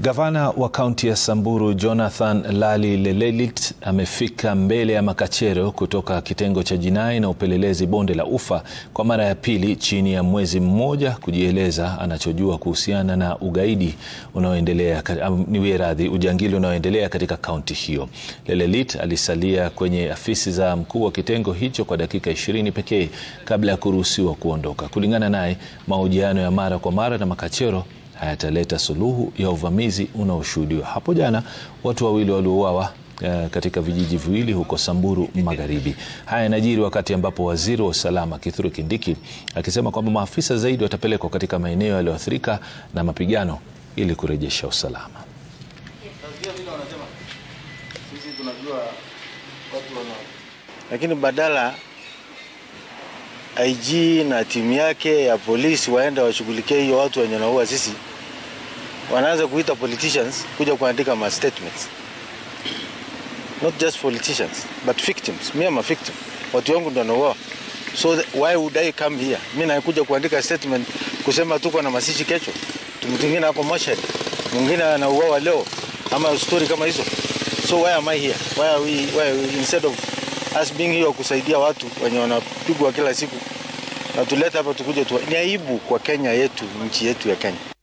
Gavana wa kaunti ya Samburu Jonathan Lali Lelelit amefika mbele ya makachero kutoka kitengo cha jinai na upelelezi bonde la Ufa kwa mara ya pili chini ya mwezi mmoja kujieleza anachojua kuhusiana na ugaidi unaoendelea niwie radhi, ujangili unaoendelea katika kaunti hiyo. Lelelit alisalia kwenye afisi za mkuu wa kitengo hicho kwa dakika ishirini pekee kabla ya kuruhusiwa kuondoka. Kulingana naye, mahojiano ya mara kwa mara na makachero hayataleta suluhu ya uvamizi unaoshuhudiwa. Hapo jana watu wawili waliouawa uh, katika vijiji viwili huko Samburu Magharibi. Haya yanajiri wakati ambapo waziri wa usalama Kithure Kindiki akisema kwamba maafisa zaidi watapelekwa katika maeneo yaliyoathirika na mapigano ili kurejesha usalama. Lakini badala IG na timu yake ya polisi waende washughulikie hiyo watu wenye naua sisi, wanaanza kuita politicians kuja kuandika ma statements. Not just politicians but victims. Mimi am a victim. Watu wangu ndio wanauawa. So why would I come here? Mimi nakuja kuandika statement kusema tuko na masishi kesho. Mwingine hapo Mashhad. Mwingine anauawa leo ama story kama hizo. So why am I here? Why are we, why are we, instead of us being hiyo kusaidia watu wenye wanapigwa kila siku na tuleta hapa tukuje tu. Ni aibu kwa Kenya yetu, nchi yetu ya Kenya.